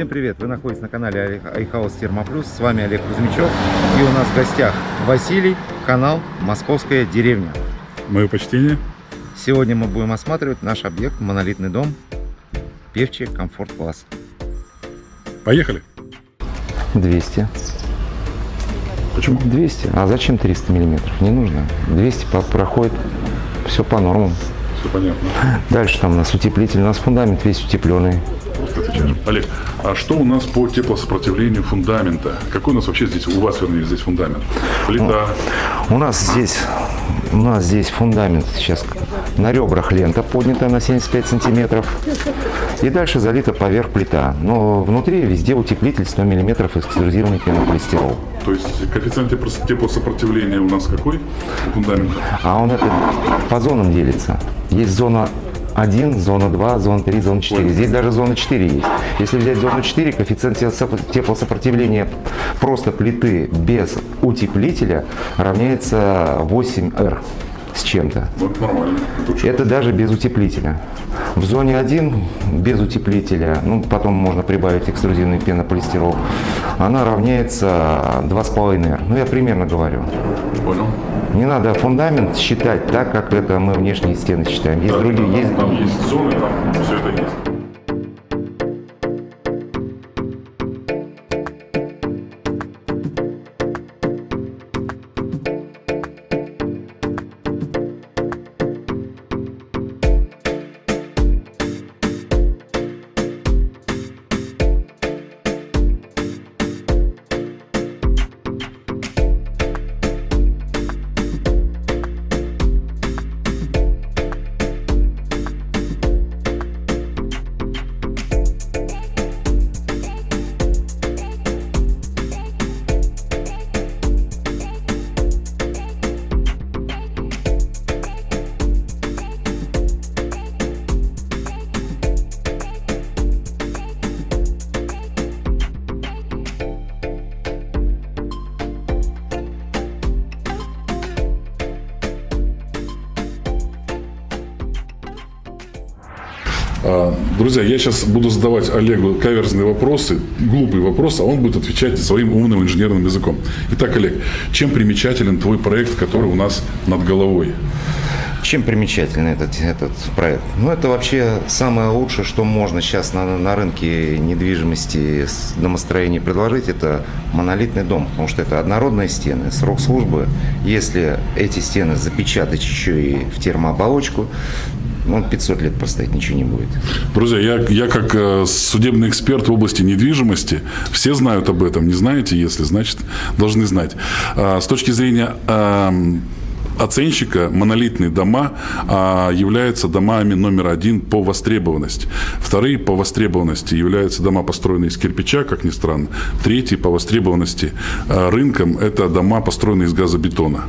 Всем привет! Вы находитесь на канале iHouse Термоплюс. С вами Олег Кузьмичев. И у нас в гостях Василий, канал Московская деревня. Мое почтение. Сегодня мы будем осматривать наш объект, монолитный дом, певчий комфорт класс. Поехали. 200. Почему? 200. А зачем 300 миллиметров? Не нужно. 200 по- проходит все по нормам. Все понятно. Дальше там у нас утеплитель. У нас фундамент весь утепленный. Просто отвечаешь. Олег, а что у нас по теплосопротивлению фундамента? Какой у нас вообще здесь, у вас, вернее, здесь фундамент? Плита. У нас здесь, у нас здесь фундамент сейчас на ребрах лента поднята на 75 сантиметров. И дальше залита поверх плита. Но внутри везде утеплитель 100 миллиметров экструзированный пенополистирол. То есть коэффициент тепло- теплосопротивления у нас какой у фундамента? А он это по зонам делится. Есть зона 1, зона 2, зона 3, зона 4. Понял. Здесь даже зона 4 есть. Если взять зону 4, коэффициент теплосоп- теплосопротивления просто плиты без утеплителя равняется 8R с чем-то. Это нормально. Это даже без утеплителя. В зоне 1 без утеплителя, ну потом можно прибавить экструзивный пенополистирол, она равняется 2,5R. Ну я примерно говорю. понял. Не надо фундамент считать так, как это мы внешние стены считаем. Есть Да, другие, там, есть, там есть зоны, там все это есть. Друзья, я сейчас буду задавать Олегу каверзные вопросы, глупые вопросы, а он будет отвечать своим умным инженерным языком. Итак, Олег, чем примечателен твой проект, который у нас над головой? Чем примечателен этот, этот проект? Ну, это вообще самое лучшее, что можно сейчас на, на рынке недвижимости домостроения предложить, это монолитный дом, потому что это однородные стены, срок службы. Если эти стены запечатать еще и в термооболочку, ну, 500 лет простоять ничего не будет. Друзья, я, я как э, судебный эксперт в области недвижимости, все знают об этом. Не знаете, если, значит, должны знать. А, с точки зрения ам, оценщика монолитные дома а, являются домами номер один по востребованности. Вторые по востребованности являются дома, построенные из кирпича, как ни странно. Третий по востребованности а, рынком – это дома, построенные из газобетона.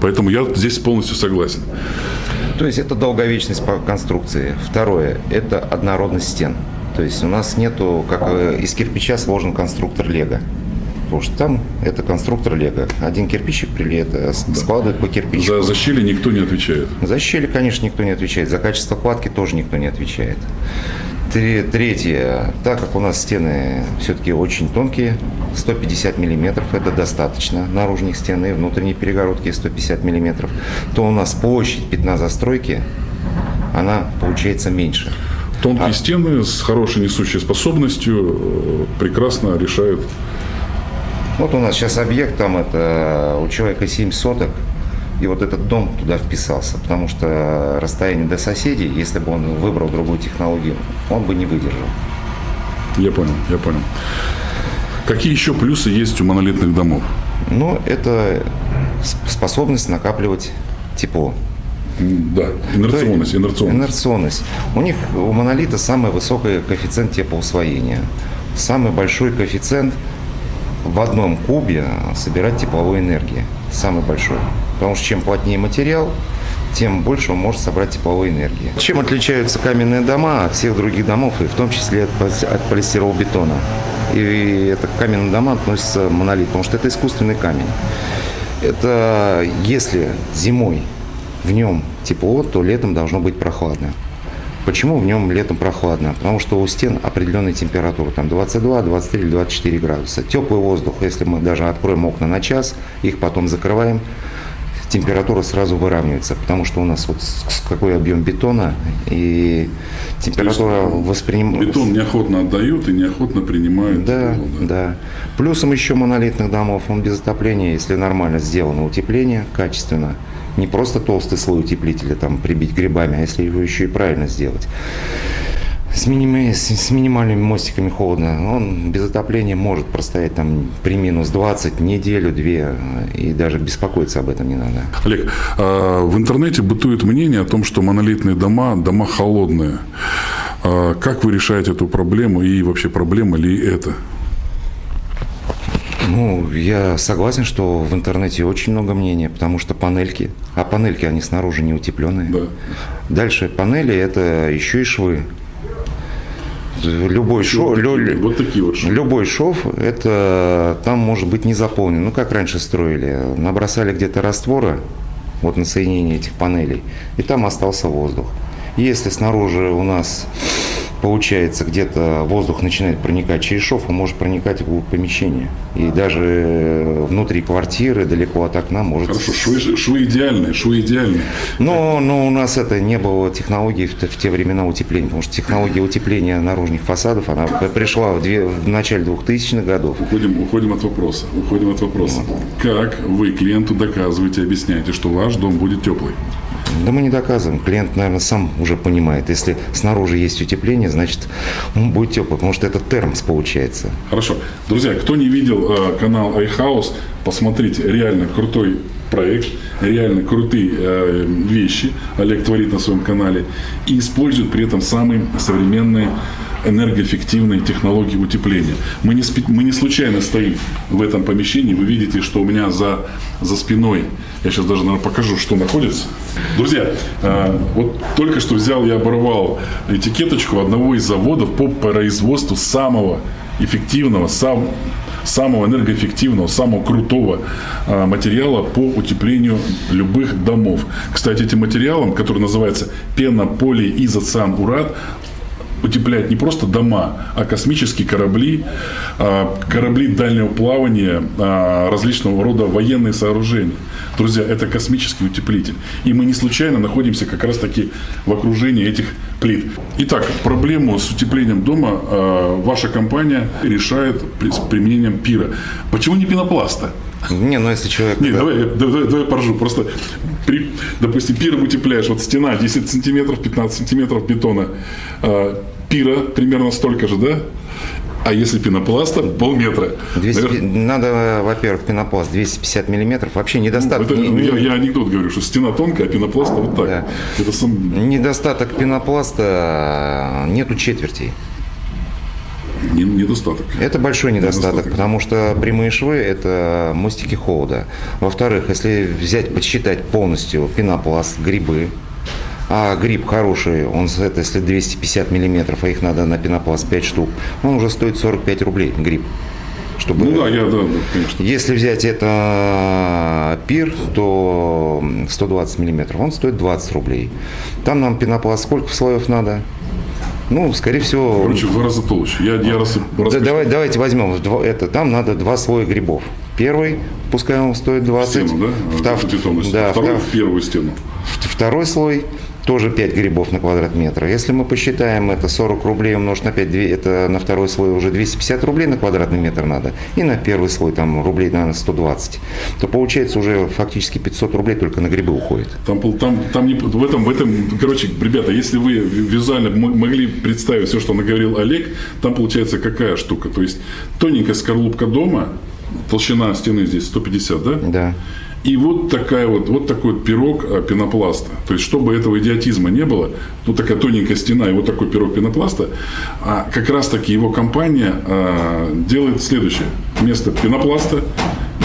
Поэтому я здесь полностью согласен. То есть это долговечность по конструкции. Второе – это однородность стен. То есть у нас нету, как э, из кирпича сложен конструктор Лего. Потому что там это конструктор Лего. Один кирпичик прилет, э, с- складывают по кирпичику. За, за щели никто не отвечает. За щели, конечно, никто не отвечает. За качество кладки тоже никто не отвечает. Тре- Третье. Так как у нас стены все-таки очень тонкие, 150 миллиметров, это достаточно наружных стен и внутренней перегородки 150 миллиметров, то у нас площадь пятна застройки, она получается меньше. Тонкие А- стены с хорошей несущей способностью э, прекрасно решают. Вот у нас сейчас объект, там это у человека 7 соток, и вот этот дом туда вписался, потому что расстояние до соседей, если бы он выбрал другую технологию, он бы не выдержал. Я понял, я понял. Какие еще плюсы есть у монолитных домов? Ну, это способность накапливать тепло. Да, инерционность, инерционность. Инерционность. У них, у монолита, самый высокий коэффициент теплоусвоения. Самый большой коэффициент в одном кубе собирать тепловой энергии. Самый большой. Потому что чем плотнее материал, тем больше он может собрать тепловой энергии. Чем отличаются каменные дома от всех других домов, и в том числе от, от полистиролбетона? И это к каменным домам относится монолит, потому что это искусственный камень. Это если зимой в нем тепло, то летом должно быть прохладно. Почему в нем летом прохладно? Потому что у стен определенная температура, там 22, 23 или 24 градуса. Теплый воздух, если мы даже откроем окна на час, их потом закрываем, температура сразу выравнивается, потому что у нас вот какой объем бетона и температура воспринимается. Бетон неохотно отдают и неохотно принимают. Да, да. Плюсом еще монолитных домов, он без отопления, если нормально сделано утепление, качественно, не просто толстый слой утеплителя там прибить грибами, а если его еще и правильно сделать с, миними, с, с минимальными мостиками холодно. Он без отопления может простоять там при минус 20 неделю, две, и даже беспокоиться об этом не надо. Олег, а в интернете бытует мнение о том, что монолитные дома – дома холодные. А как вы решаете эту проблему и вообще проблема ли это? Ну, я согласен, что в интернете очень много мнений, потому что панельки, а панельки, они снаружи не утепленные. Да. Дальше панели – это еще и швы любой шов, вот, такие, вот такие вот шов. любой шов, это там может быть не заполнен. Ну, как раньше строили, набросали где-то раствора, вот на соединение этих панелей, и там остался воздух. Если снаружи у нас получается, где-то воздух начинает проникать через шов, он может проникать в помещение. И даже э, внутри квартиры, далеко от окна может... Хорошо, швы, швы идеальные, швы идеальные. Но, но у нас это не было технологии в, в те времена утепления, потому что технология утепления наружных фасадов, она пришла в, две, в начале 2000-х годов. Уходим, уходим от вопроса. Уходим от вопроса. Как вы клиенту доказываете, объясняете, что ваш дом будет теплый? Да мы не доказываем. Клиент, наверное, сам уже понимает. Если снаружи есть утепление, значит, он будет теплый, потому что это термос получается. Хорошо. Друзья, кто не видел э, канал iHouse, посмотрите, реально крутой проект, реально крутые э, вещи Олег творит на своем канале и использует при этом самые современные энергоэффективные технологии утепления. Мы не, мы не случайно стоим в этом помещении. Вы видите, что у меня за, за спиной, я сейчас даже, наверное, покажу, что находится. Друзья, э, вот только что взял я оборвал этикеточку одного из заводов по производству самого эффективного, сам, самого энергоэффективного, самого крутого а, материала по утеплению любых домов. Кстати, этим материалом, который называется пенополиизоциан-урат, утепляет не просто дома, а космические корабли, а, корабли дальнего плавания, а, различного рода военные сооружения. Друзья, это космический утеплитель. И мы не случайно находимся как раз таки в окружении этих плит. Итак, проблему с утеплением дома а, ваша компания решает с применением пира. Почему не пенопласта? Не, ну если человек... Не, давай, давай, давай поржу. Просто, при, допустим, пиром утепляешь, вот стена 10 сантиметров, 15 сантиметров бетона, пира примерно столько же, да? А если пенопласта, полметра. 200, Наверное... Надо, во-первых, пенопласт 250 миллиметров. Вообще недостаток. Ну, это, не, я, я анекдот говорю, что стена тонкая, а пенопласта вот так. Да. Это сам... Недостаток пенопласта нету четвертей. Недостаток. Это большой недостаток, недостаток, потому что прямые швы – это мостики холода. Во-вторых, если взять, подсчитать полностью пенопласт, грибы, а гриб хороший, он это если 250 миллиметров, а их надо на пенопласт 5 штук, он уже стоит 45 рублей гриб. Чтобы, ну да, я, да, конечно. Если взять это пир, то 120 миллиметров, он стоит 20 рублей. Там нам пенопласт сколько слоев надо? Ну, скорее всего... Короче, в два раза толще. Я, я раз, да, давай, давайте возьмем это. Там надо два слоя грибов. Первый, пускай он стоит 20. Стену, да? Втор... Да, Второй втор... первую стену. Второй слой тоже 5 грибов на квадрат метра. Если мы посчитаем это 40 рублей умножить на 5, это на второй слой уже 250 рублей на квадратный метр надо, и на первый слой там рублей, наверное, 120, то получается уже фактически 500 рублей только на грибы уходит. Там, там, там не, в, этом, в этом, короче, ребята, если вы визуально могли представить все, что наговорил Олег, там получается какая штука? То есть тоненькая скорлупка дома, толщина стены здесь 150, да? Да. И вот, такая вот, вот такой вот пирог э, пенопласта. То есть, чтобы этого идиотизма не было, ну, такая тоненькая стена и вот такой пирог пенопласта, а как раз-таки его компания а, делает следующее. Вместо пенопласта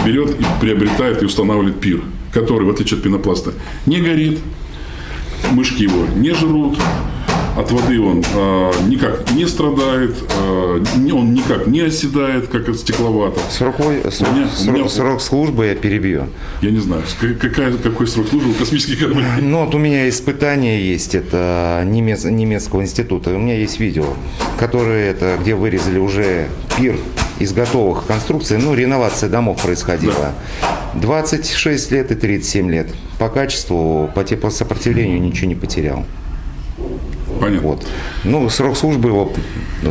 берет и приобретает и устанавливает пир, который, в отличие от пенопласта, не горит, мышки его не жрут, от воды он э, никак не страдает, э, он никак не оседает, как от стекловатого. Срок, вой- срок, меня- срок- меня- срок службы я перебью. Я не знаю, какая, какой срок службы у космических кораблей. Ну, вот у меня испытание есть, это немец- немецкого института. У меня есть видео, которое это, где вырезали уже пир из готовых конструкций. Ну, реновация домов происходила. 26 лет и 37 лет. По качеству, по теплосопротивлению ничего не потерял. Понятно. Вот. Ну, срок службы его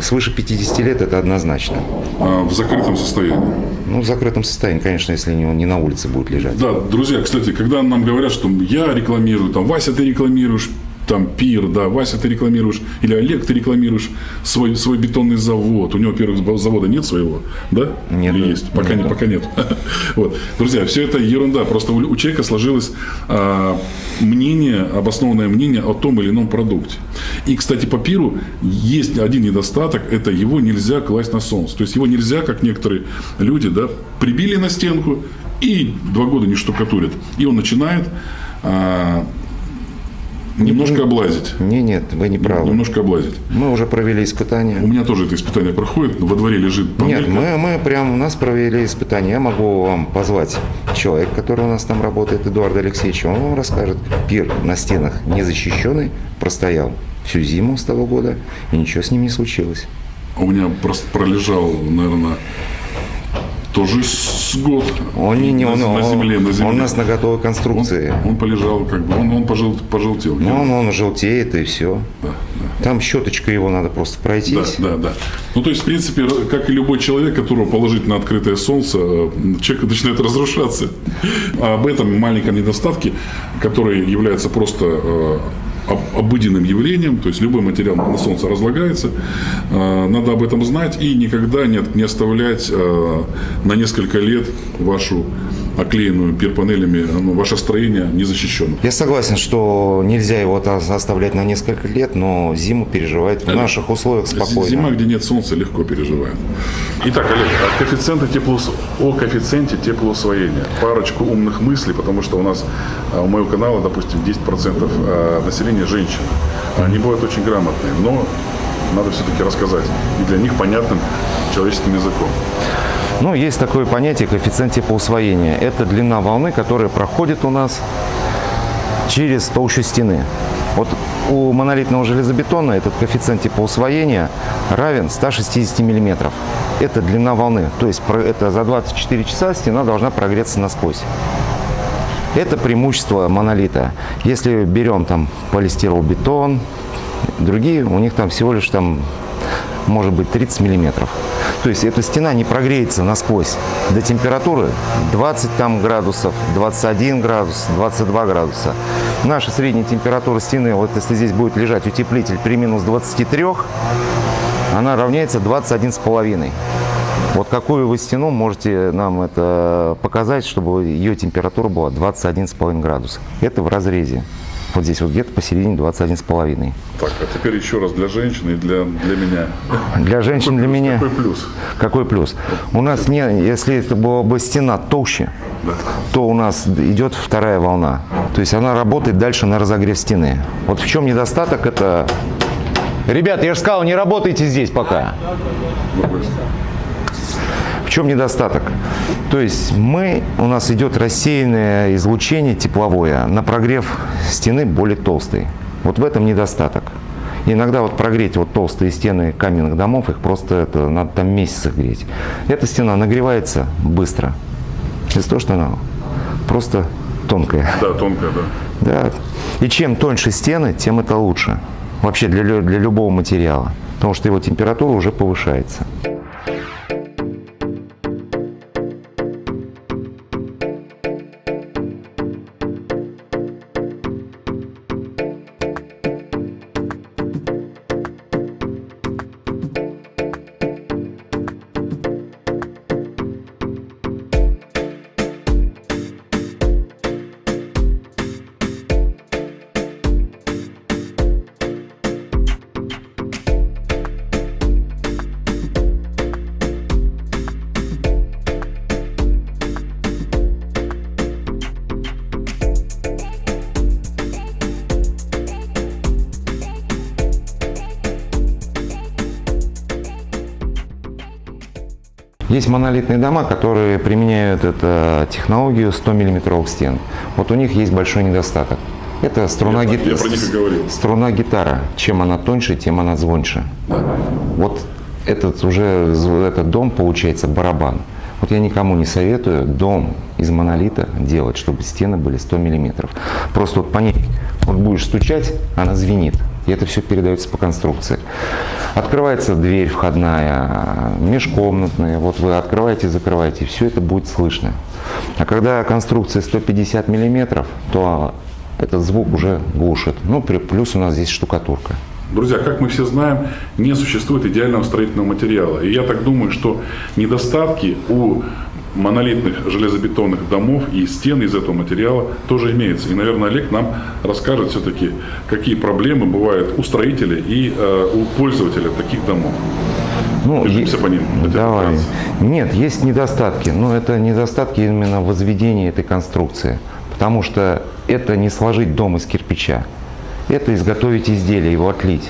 свыше 50 лет, это однозначно. А, в закрытом состоянии. Ну, в закрытом состоянии, конечно, если он не на улице будет лежать. Да, друзья, кстати, когда нам говорят, что я рекламирую, там, Вася, ты рекламируешь, там, пир, да, Вася, ты рекламируешь, или Олег, ты рекламируешь свой, свой бетонный завод. У него, во-первых, завода нет своего, да? Нет, Или есть? Пока, Нет. не, пока нет. Вот. Друзья, все это ерунда. Просто у, у человека сложилось а, мнение, обоснованное мнение о том или ином продукте. И, кстати, по пиру есть один недостаток, это его нельзя класть на солнце. То есть его нельзя, как некоторые люди, да, прибили на стенку и два года не штукатурят. И он начинает а, немножко облазить. Не, нет, вы не правы. Немножко облазить. Мы уже провели У испытания. меня тоже это испытание проходит. Во дворе лежит панелька. Нет, мы, мы прям у нас провели испытания. Я могу вам позвать человека, который у нас там работает, Эдуард Алексеевич. Он вам расскажет. Пир на стенах незащищенный, простоял всю зиму с того года, и ничего с ним не случилось. У меня просто пролежал, наверное, тоже с год Он не, не он, на он- земле, на земле. он у нас на готовой он, конструкции. он полежал, как бы, он, он пожел, пожелтел. Ну, он, он желтеет и все. Да, Там щеточкой его надо просто да, пройтись. да, да. Ну, то есть, в принципе, как и любой человек, которого положить на открытое солнце, человек начинает разрушаться. А об этом маленьком недостатке, который является просто э, обыденным явлением, то есть любой материал на солнце разлагается, э, надо об этом знать и никогда не, оставлять э, на несколько лет вашу оклеенную пир-панелями, ну, ваше строение незащищенным. Я согласен, что нельзя его та- оставлять на несколько лет, но зиму переживает в наших условиях спокойно. Зима, где нет солнца, легко переживаем. Итак, Олег, о коэффициенте теплоус- о коэффициенте теплоусвоения. Парочку умных мыслей, потому что у нас а, у моего канала, допустим, 10% а, населения женщин. Они бывают очень грамотные, но надо все-таки рассказать и для них понятным человеческим языком. Ну, есть такое понятие коэффициент теплоусвоения. Это длина волны, которая проходит у нас через толщу стены. Вот у монолитного железобетона этот коэффициент теплоусвоения равен 160 миллиметров. Это длина волны. То есть это за 24 часа стена должна прогреться насквозь. Это преимущество монолита. Если берем там полистиролбетон, другие, у них там всего лишь там может быть 30 миллиметров. То есть эта стена не прогреется насквозь до температуры 20 там градусов, 21 градус, 22 градуса. Наша средняя температура стены, вот если здесь будет лежать утеплитель при минус 23, она равняется 21,5. Вот какую вы стену можете нам это показать, чтобы ее температура была 21,5 градуса. Это в разрезе. Вот здесь вот где-то посередине 21,5. Так, а теперь еще раз для женщины и для, для меня. Для женщин, для меня, Какой плюс? какой плюс? У нас, не, если это была бы стена толще, Да. то у нас идет вторая волна. То есть она работает дальше на разогрев стены. Вот в чем недостаток, это... Ребята, я же сказал, не работайте здесь пока. В чем недостаток? То есть мы, у нас идет рассеянное излучение тепловое на прогрев стены более толстой. Вот в этом недостаток. Иногда вот прогреть вот толстые стены каменных домов, их просто это надо там месяц их греть. Эта стена нагревается быстро. Из-за того, что она просто тонкая. Да, тонкая, да. Да. И чем тоньше стены, тем это лучше. Вообще для, для любого материала. Потому что его температура уже повышается. Есть монолитные дома, которые применяют эту технологию 100 миллиметровых стен. Вот у них есть большой недостаток. Это струна, Я- гит- я про них и говорил. струна гитара. Чем она тоньше, тем она звоньше. Вот этот уже этот дом получается барабан. Вот я никому не советую дом из монолита делать, чтобы стены были 100 миллиметров. Просто вот по ней вот будешь стучать, она звенит. И это все передается по конструкции. Открывается дверь входная, межкомнатная. Вот вы открываете, закрываете, все это будет слышно. А когда конструкция 150 миллиметров, то этот звук уже глушит. Ну, плюс у нас здесь штукатурка. Друзья, как мы все знаем, не существует идеального строительного материала. И я так думаю, что недостатки у монолитных железобетонных домов и стен из этого материала тоже имеются. И, наверное, Олег нам расскажет все-таки, какие проблемы бывают у строителей и э, у пользователя таких домов. Ну, Движемся е- по ним. Давай. Нет, есть недостатки, но это недостатки именно возведения этой конструкции. Потому что это не сложить дом из кирпича. Это изготовить изделие, его отлить.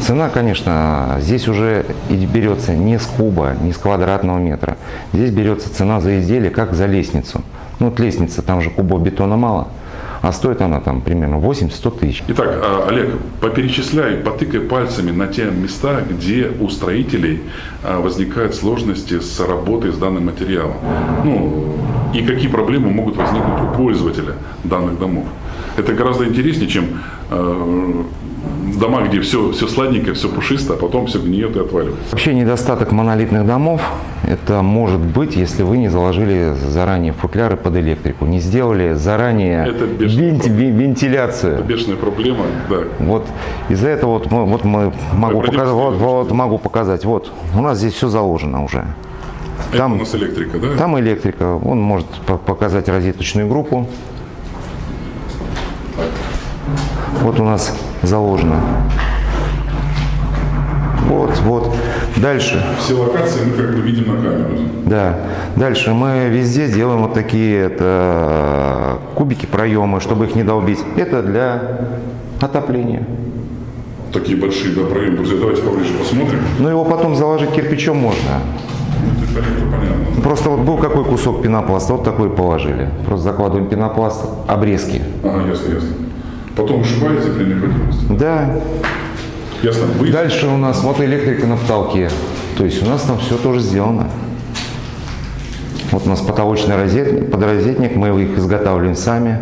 Цена, конечно, здесь уже берется не с куба, не с квадратного метра. Здесь берется цена за изделие, как за лестницу. Ну, вот лестница, там же кубов бетона мало, а стоит она там примерно 80-100 тысяч. Итак, а, Олег, поперечисляй, потыкай пальцами на те места, где у строителей а, возникают сложности с работой с данным материалом. Ну, и какие проблемы могут возникнуть у пользователя данных домов. Это гораздо интереснее, чем э, дома, где все, все сладенькое, все пушисто, а потом все гниет и отваливается. Вообще недостаток монолитных домов – это может быть, если вы не заложили заранее футляры под электрику, не сделали заранее Это бешеная венти- вен- вентиляцию. Бешеная проблема, да. Вот из-за этого вот вот мы могу, показать, вот, вот могу показать. Вот у нас здесь все заложено уже. Это Там- у нас электрика, да? Там электрика. Он может по- показать розеточную группу. Вот у нас заложено. Вот, вот. Дальше. Все локации мы как бы видим на камеру. Да. Дальше мы везде делаем вот такие это, кубики, проемы, чтобы их не долбить. Это для отопления. Такие большие да, проемы. Друзья, давайте поближе посмотрим. Но его потом заложить кирпичом можно. Это понятно. Просто вот был какой кусок пенопласта, вот такой положили. Просто закладываем пенопласт, обрезки. Ага, ясно, ясно. Потом ушибаете при необходимости. Да. Ясно. Вы Дальше у нас вот электрика на потолке. То есть у нас там все тоже сделано. Вот у нас потолочный розетник, подрозетник, мы их изготавливаем сами.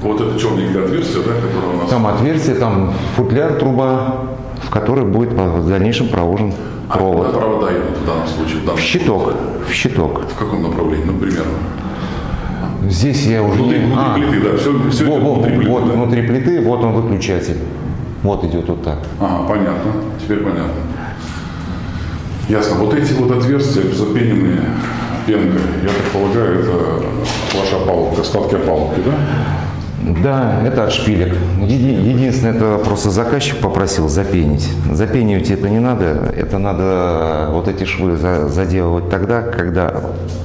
Вот это черненькое отверстие, да, которое у нас. Там отверстие, там футляр, труба, в который будет в дальнейшем проложен А куда провод. провода едут в данном случае? В, данном В щиток, в щиток. В каком направлении? Ну, примерно. Здесь я уже Внутри, не... внутри А, плиты, да. Все, все во- идет во- внутри плиты. вот да? внутри плиты, вот он выключатель. Вот идет вот так. Ага, понятно. Теперь понятно. Ясно. Вот эти вот отверстия запененные пенкой, я так полагаю, это ваша опалубка, складки опалубки, да? Да, это от шпилек. Еди- Единственное, это просто заказчик попросил запенить. Запенивать это не надо, это надо вот эти швы за- заделывать тогда, когда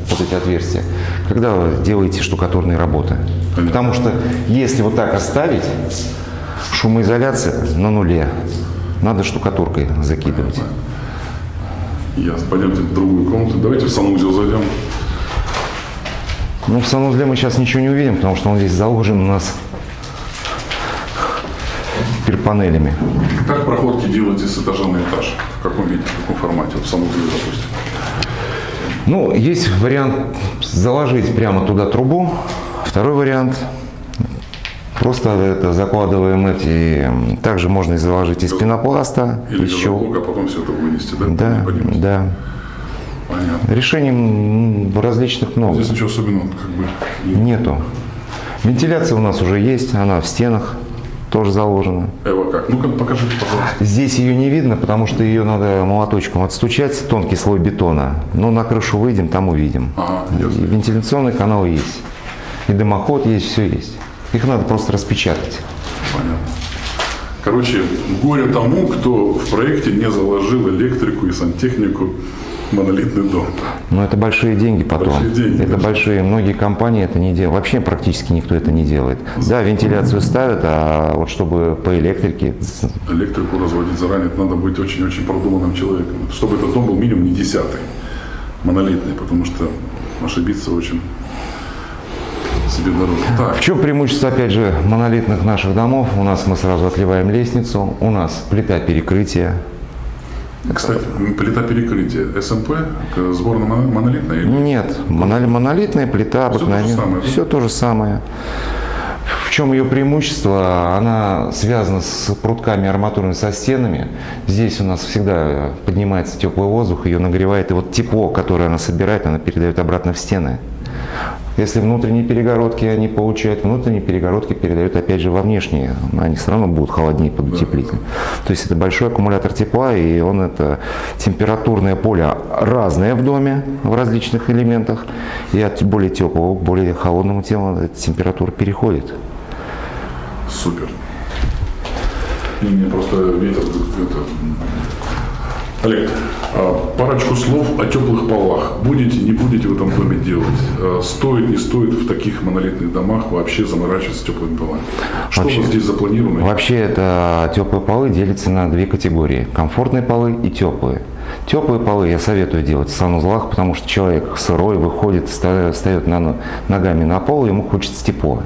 вот эти отверстия, когда вы делаете штукатурные работы. Понятно. Потому что если вот так оставить, шумоизоляция на нуле. Надо штукатуркой закидывать. Ясно. Пойдемте в другую комнату. Давайте в санузел зайдем. Ну, в санузле мы сейчас ничего не увидим, потому что он здесь заложен у нас перпанелями. Как проходки делаете с этажа на этаж? В каком виде, в каком формате? В санузле, допустим. Ну, есть вариант заложить прямо туда трубу. Второй вариант просто это закладываем эти. Также можно заложить из пенопласта. Или еще. газоблок, а потом все это вынести, да? Да, да. Решений различных много. Здесь ничего особенного как бы нет. Нету. Вентиляция у нас уже есть, она в стенах тоже заложена. Эва как? Ну-ка покажите, пожалуйста. Здесь ее не видно, потому что ее надо молоточком отстучать, тонкий слой бетона. Но на крышу выйдем, там увидим. Ага, И ясно. вентиляционный канал есть. И дымоход есть, все есть. Их надо просто распечатать. Понятно. Короче, горе тому, кто в проекте не заложил электрику и сантехнику монолитный дом. Но это большие деньги потом. Большие деньги, это конечно. большие. Многие компании это не делают. Вообще практически никто это не делает. Да, вентиляцию ставят, а вот чтобы по электрике Электрику разводить заранее, это надо быть очень-очень продуманным человеком. Чтобы этот дом был минимум не десятый. монолитные, потому что ошибиться очень себе дороже. Так, В чем преимущество, опять же, монолитных наших домов? У нас мы сразу отливаем лестницу, у нас плита перекрытия. Кстати, плита перекрытия СМП, к- сборная моно- монолитная или Нет, монол- монолитная плита Всё то же обыкновенная. самое? Все то же самое. В чем ее преимущество? Она связана с прутками арматурными со стенами. Здесь у нас всегда поднимается теплый воздух, ее нагревает, и вот тепло, которое она собирает, она передает обратно в стены. Если внутренние перегородки они получают, внутренние перегородки передают опять же во внешние. Они все равно будут холоднее под утеплителем. То есть это большой аккумулятор тепла, и он это температурное поле разное в доме в различных элементах. И от более теплого к более холодному телу эта температура переходит. супер. И мне просто ветер это, Олег, а, парочку слов о теплых полах. Будете, не будете в этом доме делать? А, Стоит, не стоит в таких монолитных домах вообще заморачиваться теплыми полами? Что Вообще- здесь запланировано? Вообще это теплые полы делятся на две категории. Комфортные полы и теплые. Теплые полы я советую делать в санузлах, потому что человек сырой выходит, ста- встает на, но- ногами на пол, ему хочется тепла.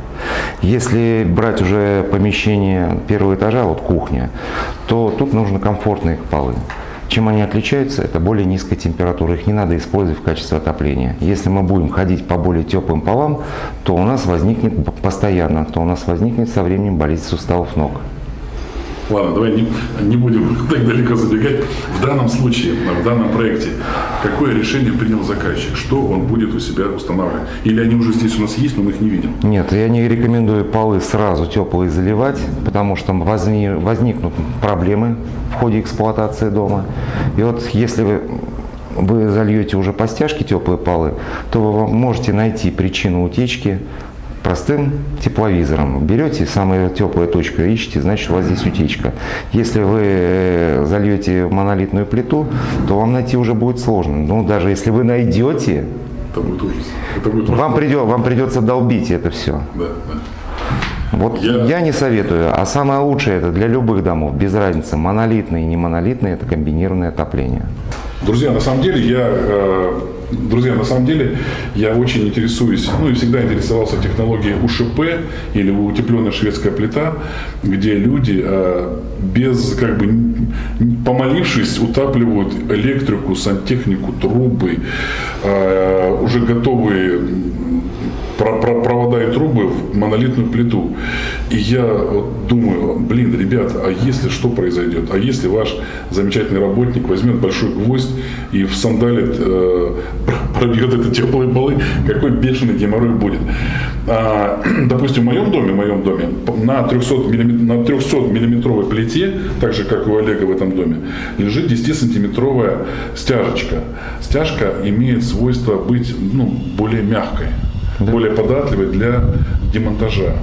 Если брать уже помещение первого этажа, вот кухня, то тут нужно комфортные полы. Чем они отличаются? Это более низкая температура. Их не надо использовать в качестве отопления. Если мы будем ходить по более теплым полам, то у нас возникнет постоянно, то у нас возникнет со временем болезнь суставов ног. Ладно, давай не, не будем так далеко забегать. В данном случае, в данном проекте, какое решение принял заказчик? Что он будет у себя устанавливать? Или они уже здесь у нас есть, но мы их не видим? Нет, я не рекомендую полы сразу теплые заливать, потому что возни- возникнут проблемы в ходе эксплуатации дома. И вот если вы, вы зальете уже по стяжке теплые полы, то вы можете найти причину утечки простым тепловизором. Берете самую теплую точку, ищете, значит у вас здесь утечка. Если вы э, зальете монолитную плиту, то вам найти уже будет сложно. Ну, даже если вы найдете, Это будет ужас. Это будет вам, придет, вам придется долбить это все. Да, да. Вот Я- я... не советую. А самое лучшее это для любых домов, без разницы, монолитные и не монолитные, это комбинированное отопление. Друзья, на самом деле я, э, друзья, на самом деле я очень интересуюсь, ну и всегда интересовался технологией УШП или утепленная шведская плита, где люди э, без, как бы, помолившись, утапливают электрику, сантехнику, трубы, э, уже готовые про- про- провода и трубы в монолитную плиту. И я вот думаю, блин, ребят, а если что произойдет? А если ваш замечательный работник возьмет большой гвоздь и всандалит, э, пробьет это теплые полы, какой бешеный геморрой будет? А, допустим, в моем доме, в моем доме на 300, миллимет- на 300 миллиметровой плите, так же как и у Олега в этом доме, лежит 10-сантиметровая стяжечка. Стяжка имеет свойство быть ну, более мягкой более податливой для демонтажа.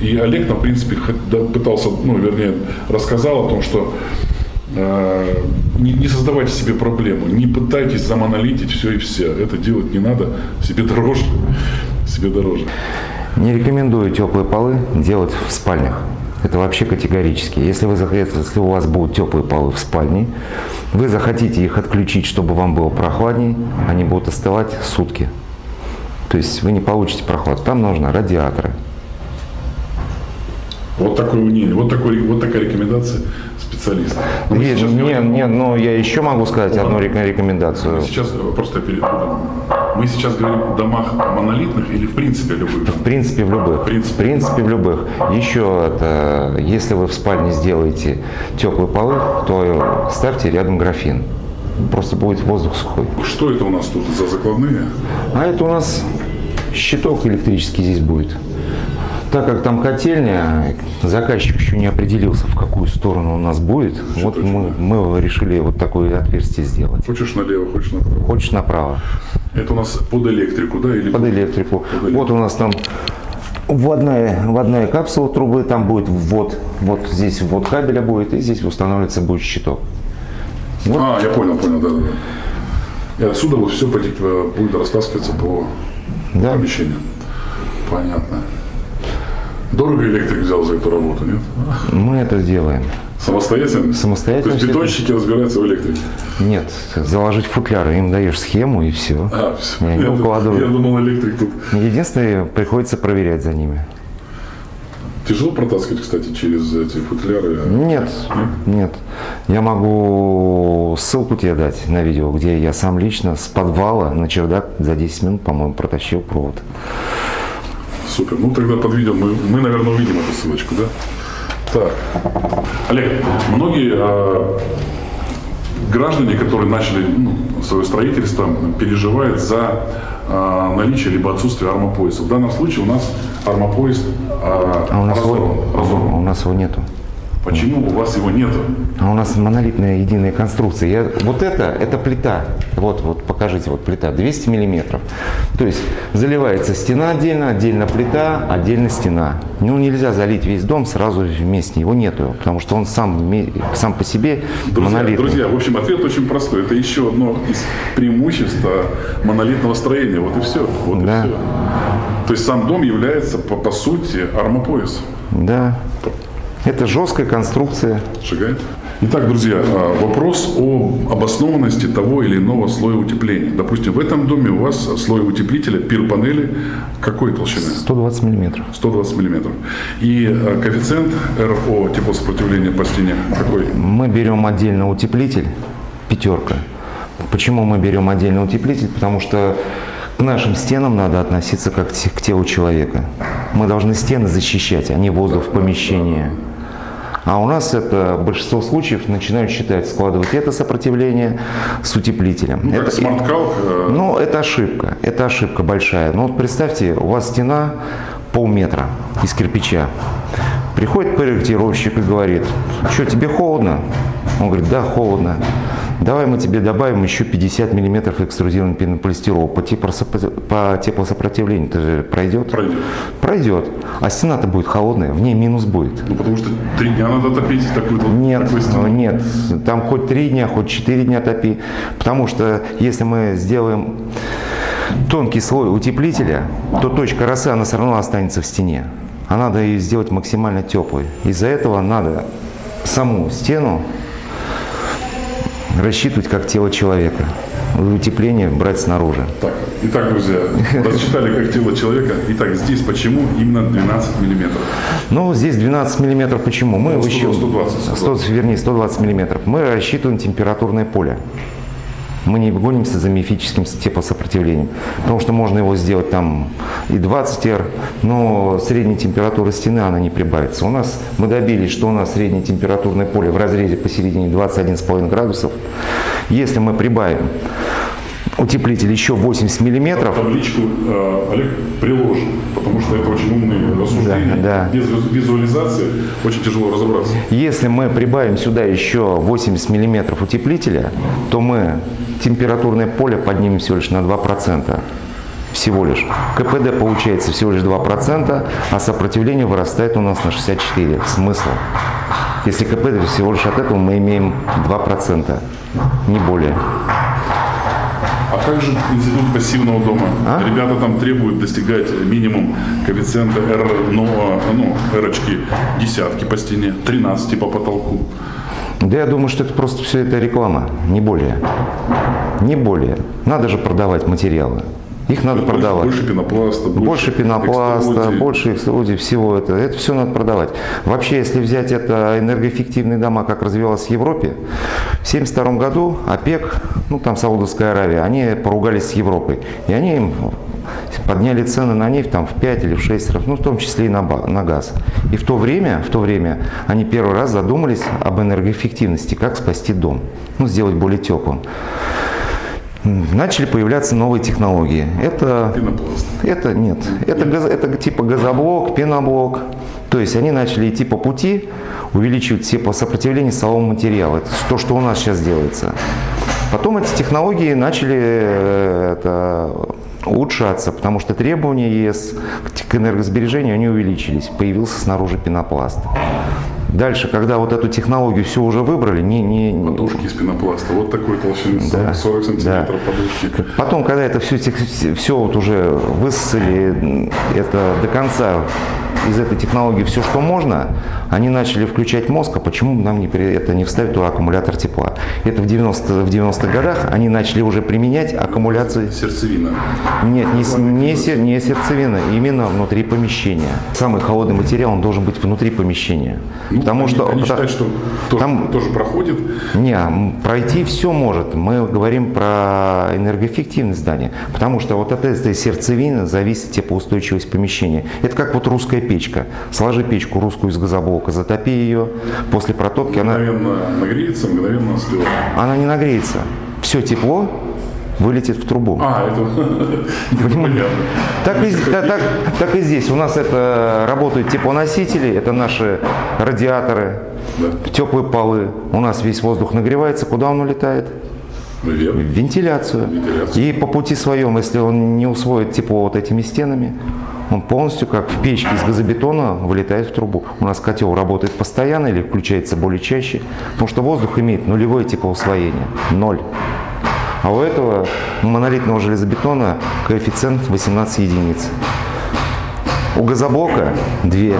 И Олег нам, в принципе, да, пытался, ну, вернее, рассказал о том, что э, не, не создавайте себе проблему, не пытайтесь замонолитить все и все. Это делать не надо, себе дороже. Себе дороже. Не рекомендую теплые полы делать в спальнях. Это вообще категорически. Если, вы, захотите- если у вас будут теплые полы в спальне, вы захотите их отключить, чтобы вам было прохладней, они будут остывать сутки. То есть вы не получите прохлад. Там нужны радиаторы. Вот такое мнение, вот, такой, вот такая рекомендация специалиста. Но мы Есть- сейчас не, говорим- не, но я еще могу сказать одну рек- рекомендацию. мы сейчас э, просто перед- мы сейчас говорим о домах монолитных или в принципе любых? В принципе, в любых. принципе. В принципе, в любых. Еще это, если вы в спальне сделаете теплый полы, то ставьте рядом графин. Просто будет воздух сухой. Что это у нас тут за закладные? А это у нас щиток электрический здесь будет. Так как там котельня, заказчик еще не определился, в какую сторону у нас будет. Вот мы, мы решили вот такое отверстие сделать. Хочешь налево, хочешь направо. Хочешь направо, Это у нас под электрику, да? Или под электрику. Под электрику. Вот у нас там вводная, вводная капсула трубы, там будет ввод, вот здесь ввод кабеля будет, и здесь устанавливается будет щиток. А, я понял, понял, да, да, да. И отсюда вот все будет растаскиваться по Да. помещению. Понятно. Дорого электрик взял за эту работу, нет? Мы это сделаем. Самостоятельно? Самостоятельно То есть это- бетонщики разбираются в электрике? Нет, заложить футляры, им даешь схему и все. А, все. Я, дум- укладывают. я думал, электрик тут. Единственное, приходится проверять за ними. Тяжело протаскивать, кстати, через эти футляры? Нет, нет. Я могу ссылку тебе дать на видео, где я сам лично с подвала на чердак за 10 минут, по-моему, протащил провод. Супер. Ну, тогда под видео мы, мы, наверное, увидим эту ссылочку, да? Так. Олег, многие а, граждане, которые начали ну, свое строительство, переживают за а, наличие либо отсутствие армопояса. В данном случае у нас армопояс а, А у нас, разорван. его, разорван. у нас его нету. Почему у вас его нету? А у нас монолитная единая конструкция. Я, вот это, это плита. Вот, вот покажите, вот плита 200 миллиметров. То есть заливается стена отдельно, отдельно плита, отдельно стена. Ну нельзя залить весь дом сразу вместе, его нету, потому что он сам, сам по себе Друзья, монолитный. друзья, в общем, ответ очень простой. Это еще одно из преимуществ а, монолитного строения. Вот и все. Вот Да. и все. То есть сам дом является, по, по сути, армопоясом. Да. Это жесткая конструкция. Шагает. Итак, друзья, а, вопрос о обоснованности того или иного слоя утепления. Допустим, в этом доме у вас слой утеплителя, пир-панели какой толщины? 120 миллиметров. 120 миллиметров. И а, коэффициент РО теплосопротивления по стене какой? Мы берем отдельно утеплитель, пятерка. Почему мы берем отдельно утеплитель? Потому что к нашим стенам надо относиться как к телу человека. Мы должны стены защищать, а не воздух в помещении. А у нас это большинство случаев начинают считать, складывать это сопротивление с утеплителем. Ну, это, смарт-калк, э, ну, это ошибка. Это ошибка большая. Ну, вот представьте, у вас стена полметра из кирпича. Приходит проектировщик и говорит, что, тебе холодно? Он говорит, да, холодно. Давай мы тебе добавим еще 50 миллиметров экструзированного пенополистирола по, теплосопро- по теплосопротивлению. Это же пройдет? Пройдет. Пройдет. А стена-то будет холодная, в ней минус будет. ну, потому что три дня надо топить такую, Нет, такую стену. нет, там хоть три дня, хоть четыре дня топи. Потому что если мы сделаем тонкий слой утеплителя, то точка росы, она все равно останется в стене. А надо ее сделать максимально теплой. Из-за этого надо саму стену рассчитывать как тело человека. И утепление брать снаружи. Так, итак, друзья, рассчитали как тело человека. Итак, здесь почему именно 12 миллиметров? Ну, здесь 12 миллиметров. Почему? Мы Ну, 100, еще 120, 100, вернее, 120 миллиметров. Мы рассчитываем температурное поле. Мы не гонимся за мифическим теплосопротивлением, потому что можно его сделать там и 20 R, но средняя температура стены она не прибавится. У нас мы добились, что у нас среднее температурное поле в разрезе посередине 21,5 градусов. Если мы прибавим утеплитель еще 80 миллиметров, Табличку э, Олег приложит, потому что это очень умные рассуждения. Да, да. Без визу- визуализации очень тяжело разобраться. Если мы прибавим сюда еще 80 миллиметров утеплителя, то мы температурное поле поднимем всего лишь на 2%. Всего лишь. КПД получается всего лишь 2%, а сопротивление вырастает у нас на 64%. Смысл? Если КПД всего лишь от этого мы имеем 2%, не более. А как же институт пассивного дома? А? Ребята там требуют достигать минимум коэффициента R, но, ну, R-очки десятки по стене, 13 по потолку. Да я думаю, что это просто все это реклама, не более. Не более. Надо же продавать материалы. Их надо Больше- продавать. Больше пенопласта, больше, Больше пенопласта, экструдии. больше экструдии, всего это. Это все надо продавать. Вообще, если взять это энергоэффективные дома, как развивалось в Европе, в 1972 году ОПЕК, ну там Саудовская Аравия, они поругались с Европой. И они им подняли цены на нефть там, в 5 или в 6 раз, ну в том числе и на, на газ. И в то время, в то время они первый раз задумались об энергоэффективности, как спасти дом, ну сделать более теплым. Начали появляться новые технологии. Это Пенопласт. это нет. Это, газ- это типа газоблок, пеноблок. То есть они начали идти по пути, увеличивать теплосопротивление соломого материала. Это то, что у нас сейчас делается. Потом эти технологии начали э, это, улучшаться, потому что требования ЕС к энергосбережению они увеличились. Появился снаружи пенопласт. Дальше, когда вот эту технологию все уже выбрали, не, не, не- Подушки из пенопласта. Вот такой толщины 40, Да, 40 сантиметров да. подушки. Потом, когда это все, все вот уже высосали, это до конца из этой технологии все, что можно, они начали включать мозг, а почему нам не, это не вставить туда аккумулятор тепла? Это в 90, в 90-х годах они начали уже применять аккумуляцию Сердцевина. нет, не, не, сер- не сердцевина, именно внутри помещения. Самый холодный материал, он должен быть внутри помещения. Ну, потому они, что они потому- считают, что тоже, там- тоже проходит. не, пройти все может. Мы говорим про энергоэффективность здания. Потому что вот от этой сердцевины зависит теплоустойчивость помещения. Это как вот русская печка. Сложи печку русскую из газоблока, затопи ее. После протопки она, Мгновенно нагреется, мгновенно остывает. она не нагреется. Все тепло вылетит в трубу. А, это. Так и, та- так, так и здесь. У нас это работают теплоносители, это наши радиаторы, Да. теплые полы. У нас весь воздух нагревается. Куда он улетает? Вверх. вентиляцию. Вентиляцию. И по пути своем, если он не усвоит тепло вот этими стенами, он полностью, как в печке из газобетона, вылетает в трубу. У нас котел работает постоянно или включается более чаще, потому что воздух имеет нулевое теплоусвоение. Ноль. А у этого монолитного железобетона коэффициент 18 единиц. У газоблока 2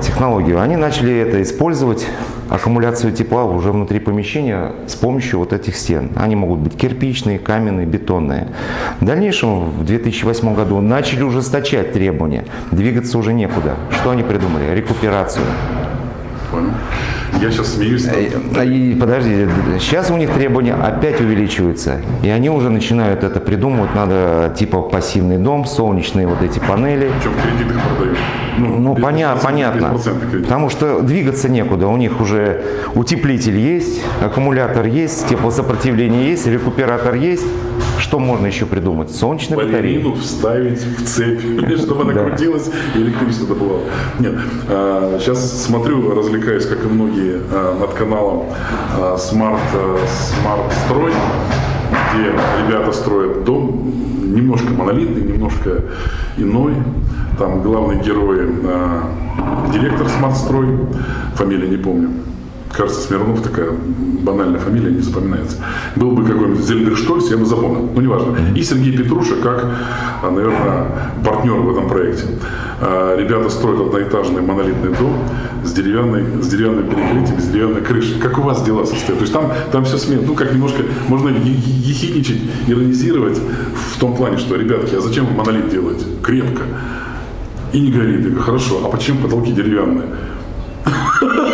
технологию. Они начали это использовать, аккумуляцию тепла уже внутри помещения с помощью вот этих стен. Они могут быть кирпичные, каменные, бетонные. В дальнейшем, в 2008 году, начали ужесточать требования. Двигаться уже некуда. Что они придумали? Рекуперацию. Понял. Я сейчас смеюсь. А И подожди, сейчас у них требования опять увеличиваются. И они уже начинают это придумывать. Надо типа пассивный дом, солнечные вот эти панели. Причем кредит их продают. Ну, процентов- понятно. кредит. Потому что двигаться некуда. У них уже утеплитель есть, аккумулятор есть, теплосопротивление есть, рекуператор есть. Что можно еще придумать? Солнечные батареи. балерину вставить в цепь, чтобы она крутилась и электричество добывало. Нет, сейчас смотрю, развлекаюсь, как и многие, а, над каналом а, Smart, а, Smart Строй, где ребята строят дом, немножко монолитный, немножко иной. Там главный герой а, директор Smart Строй, фамилия не помню. Кажется, Смирнов такая банальная фамилия, не запоминается. Был бы какой-нибудь Зельберштольц, я бы запомнил. Ну, неважно. И Сергей Петруша, как, а, наверное, партнер в этом проекте. А, Ребята строят одноэтажный монолитный дом с, деревянной, с деревянным перекрытием, с деревянной крышей. Как у вас дела состоят? То есть там, там все смело. Ну, как немножко можно ехидничать, иронизировать в том плане, что, ребятки, а зачем вы монолит делаете? Крепко. И не горит. Я говорю, хорошо, а почему потолки деревянные?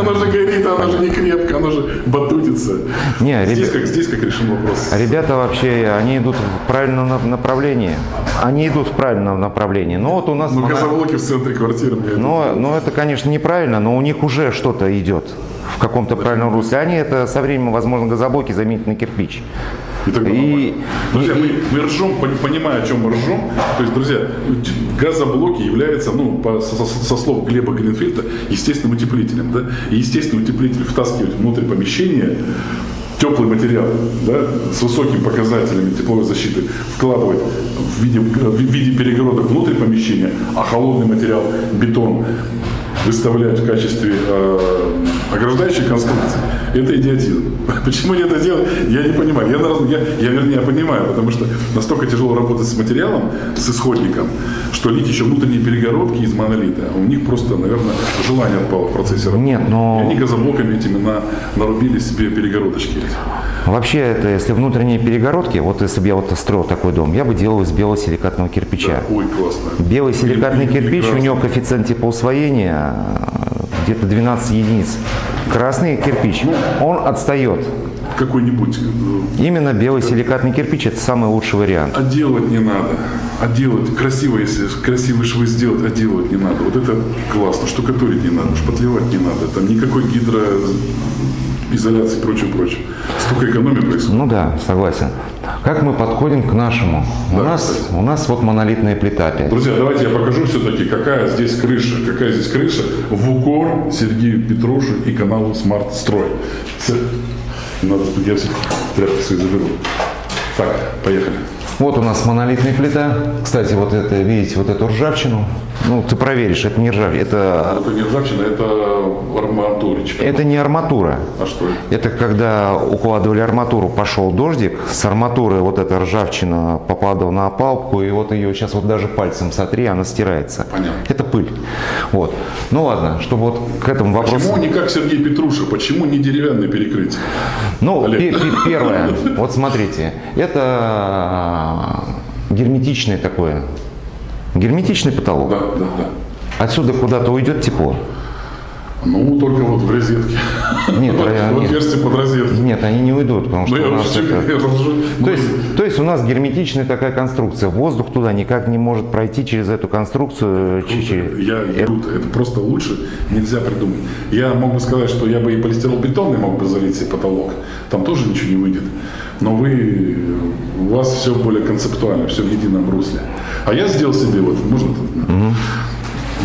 Она же, горит, она же не крепко, она же батутится. Не, здесь, как, здесь как решен вопрос. Ребята вообще, они идут в правильном на- направлении. Они идут в правильном направлении. Но вот у нас... Ну, газоблоки в центре квартиры Но, но это, конечно, неправильно, но у них уже что-то идет в каком-то правильном русле. Они это со временем, возможно, газоблоки заменят на кирпич. И тогда И-. Друзья, и- мы, мы ржем, пон- понимая, о чем мы ржем. То есть, друзья, газоблоки являются, ну, по- со, со- со слов Глеба Гринфельда, естественным утеплителем. Да? И естественный утеплитель втаскивает внутрь помещения теплый материал да, с высокими показателями тепловой защиты вкладывать в виде, в виде перегородок внутрь помещения, а холодный материал, бетон, выставлять в качестве э, ограждающей конструкции, это идиотизм. Почему они это делают, я не понимаю. Я, на- я, я, вернее, понимаю, потому что настолько тяжело работать с материалом, с исходником, что лить еще внутренние перегородки из монолита, а у них просто, наверное, желание отпало в процессе работы. Нет, но- И они газоблоками этими на, нарубили себе перегородочки. Вообще, это если внутренние перегородки, вот если бы я вот строил такой дом, я бы делал из белосиликатного кирпича. Ой, классно. Белый силикатный Или- или кирпич, у него коэффициент теплоусвоения э, где-то 12 единиц. Красный кирпич, он отстает. Какой-нибудь. э, Именно белый силикатный кирпич – это самый лучший вариант. А делать не надо. А делать красиво, если красивые швы сделать, а делать не надо. Вот это классно. Штукатурить не надо, шпатлевать не надо. Там никакой гидроизоляции и прочее, прочее. Столько экономии происходит. Ну да, согласен. Как мы подходим к нашему? у, Да, нас, кстати. у нас вот монолитная плита опять. Друзья, давайте я покажу все-таки, какая здесь крыша. Какая здесь крыша в укор Сергею Петрушу и каналу Smart Строй. Надо, я все тряпки свои заберу. Так, поехали. Вот у нас монолитная плита. Кстати, вот это, видите, вот эту ржавчину. Ну, ты проверишь, это не ржавчина, это, Это не ржавчина, это арматуричка. это не арматура. А что это? Это когда укладывали арматуру, пошел дождик, с арматуры вот эта ржавчина попадала на опалубку, и вот ее сейчас вот даже пальцем сотри, она стирается. Понятно. Это пыль. Вот. Ну ладно, чтобы вот к этому вопросу... Почему не как Сергей Петруша? Почему не деревянное перекрытие? Ну, первое, вот смотрите, это герметичное такое, герметичный потолок. Да, да, да. Отсюда куда-то уйдет тепло. Ну, только вот в розетке. Нет, в отверстие под розетку. Нет, они не уйдут, потому Ну, что у нас это... То есть, то есть у нас герметичная такая конструкция. Воздух туда никак не может пройти через эту конструкцию. Я круто, это просто лучше нельзя придумать. Я мог бы сказать, что я бы и полистиролбетонный мог бы залить себе потолок, там тоже ничего не выйдет. Но вы, у вас все более концептуально, все в едином русле. А я сделал себе, вот, можно тут?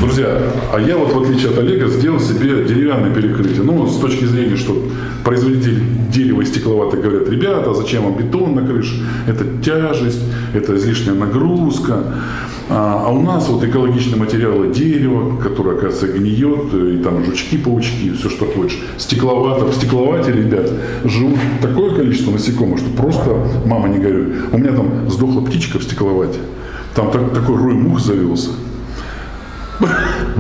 Друзья, а я вот в отличие от Олега сделал себе деревянное перекрытие. Ну, с точки зрения, что производители дерева и стекловатых говорят, ребята, а зачем вам бетон на крыше? Это тяжесть, это излишняя нагрузка. А, а у нас вот экологичные материалы дерева, которое, оказывается, гниет, и там жучки, паучки, все что хочешь. Стекловато, стекловате, ребят, живут такое количество насекомых, что просто, мама не горюй. У меня там сдохла птичка в стекловате. Там так- такой рой мух завелся.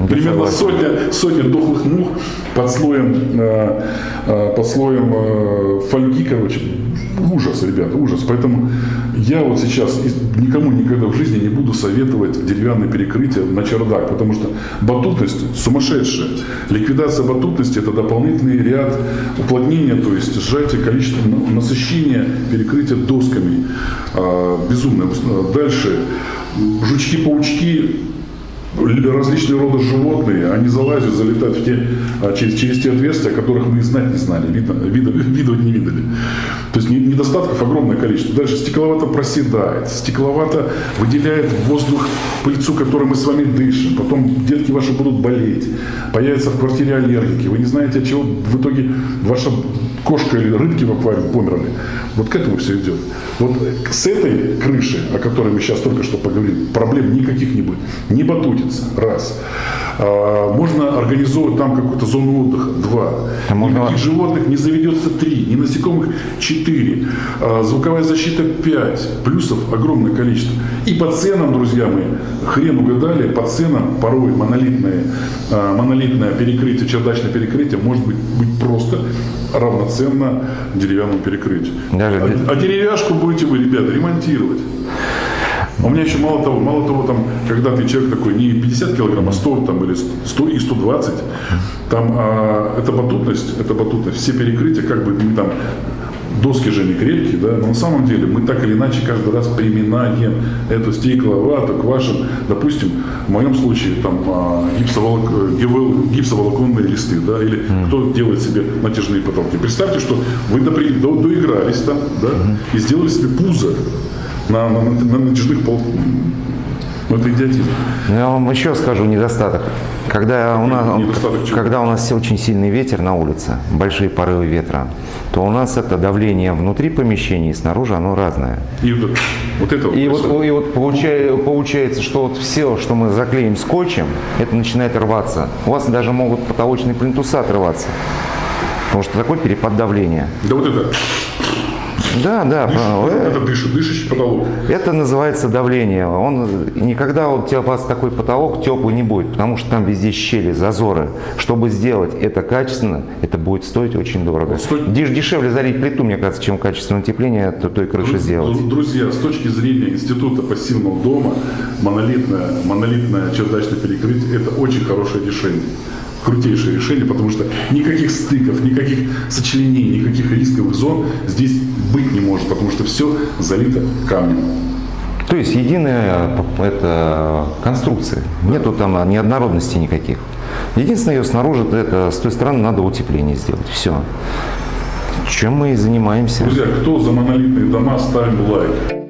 Примерно сотня, сотня дохлых мух под слоем, э, э, под слоем э, фольги, короче. Ужас, ребята, ужас. Поэтому я вот сейчас никому никогда в жизни не буду советовать деревянное перекрытие на чердак, потому что батутность сумасшедшая. Ликвидация батутности – это дополнительный ряд уплотнения, то есть сжатие количества на- насыщения перекрытия досками. А, безумно. Дальше жучки-паучки различные рода животные, они залазят, залетают в те, а, через, через те отверстия, о которых мы и знать не знали, видно, вида- видывать не видали. То есть не- недостатков огромное количество. Дальше стекловато проседает, стекловато выделяет в воздух пыльцу, которой мы с вами дышим. Потом детки ваши будут болеть, появятся в квартире аллергики. Вы не знаете, от чего в итоге ваша кошка или рыбки в аквариуме померли. Вот к этому все идет. Вот с этой крыши, о которой мы сейчас только что поговорили, проблем никаких не будет. Не батутится, раз. А, можно организовывать там какую-то зону отдыха, два. А можно- Никаких животных не заведется три, ни насекомых четыре, А, звуковая защита пять, плюсов огромное количество. И по ценам, друзья мои, хрен угадали, по ценам порой монолитное, а, монолитное перекрытие, чердачное перекрытие может быть, быть просто равноценно деревянному перекрытию. Даже а, а деревяшку будете вы, ребята, ремонтировать. А У меня еще мало того, мало того, там, когда ты человек такой не 50 килограмм, а 100 там, или 100 и 120, там а, это батутность, это батутность, все перекрытия, как бы там доски же не крепкие, да, но на самом деле мы так или иначе каждый раз приминаем эту стекловату к вашим, допустим, в моем случае там а, гипсоволок- э, гипсоволоконные листы, да, или кто делает себе натяжные потолки. Представьте, что вы доигрались там, да, и сделали себе пузо на, на, на- на натяжных пол... Ну, это идиотизм. Я вам еще скажу недостаток. Когда у, нас, Недостаток чего? когда у нас очень сильный ветер на улице, большие порывы ветра, то у нас это давление внутри помещения и снаружи, оно разное. И вот, вот это И вот, и вот получай- получается, что вот все, что мы заклеим скотчем, это начинает рваться. У вас даже могут потолочные плинтуса отрываться. Потому что такой перепад давления. Да вот это, Да, да, э, это дышит, дышащий потолок. это называется давление. Он никогда вот у вас такой потолок теплый не будет, потому что там везде щели, зазоры. Чтобы сделать это качественно, это будет стоить очень дорого. Сто- Деш- Дешевле залить плиту, мне кажется, чем качественное утепление то- той крыши сделать. Дру- Друзья, с точки зрения института пассивного дома, монолитное, монолитное чердачное перекрытие – это очень хорошее решение. Крутейшее решение, потому что никаких стыков, никаких сочленений, никаких рисковых зон здесь быть не может, потому что все залито камнем. То есть единая п- это конструкция. Нету там неоднородности никаких. Единственное, ее снаружи, это с той стороны надо утепление сделать. Все. Чем мы и занимаемся. Друзья, кто за монолитные дома, ставим лайк.